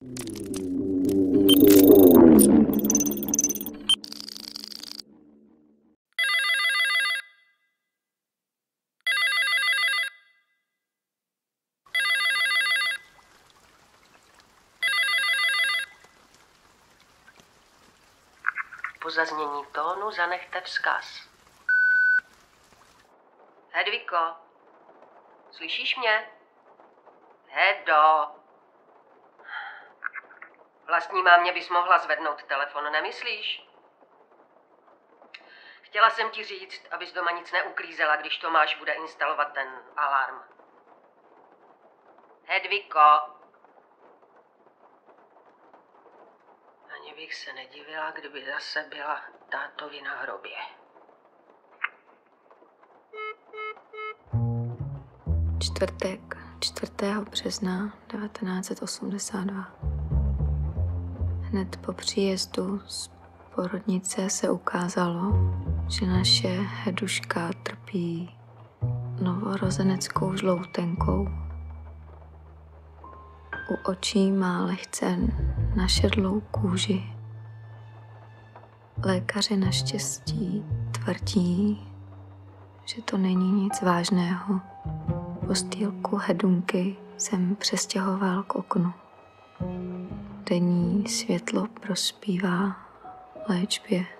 Po zaznění tónu zanechte vzkaz. Hedviko, slyšíš mě? Hedo. Vlastní mámě bys mohla zvednout telefon, nemyslíš? Chtěla jsem ti říct, abys doma nic neuklízela, když Tomáš bude instalovat ten alarm. Hedviko. Ani bych se nedivila, kdyby zase byla tátovi na hrobě. Čtvrtek 4. března 1982. Hned po příjezdu z porodnice se ukázalo, že naše Heduška trpí novorozeneckou žloutenkou. U očí má lehce našedlou kůži. Lékaři naštěstí tvrdí, že to není nic vážného. Postýlku hedunky jsem přestěhoval k oknu. Denní světlo prospívá léčbě.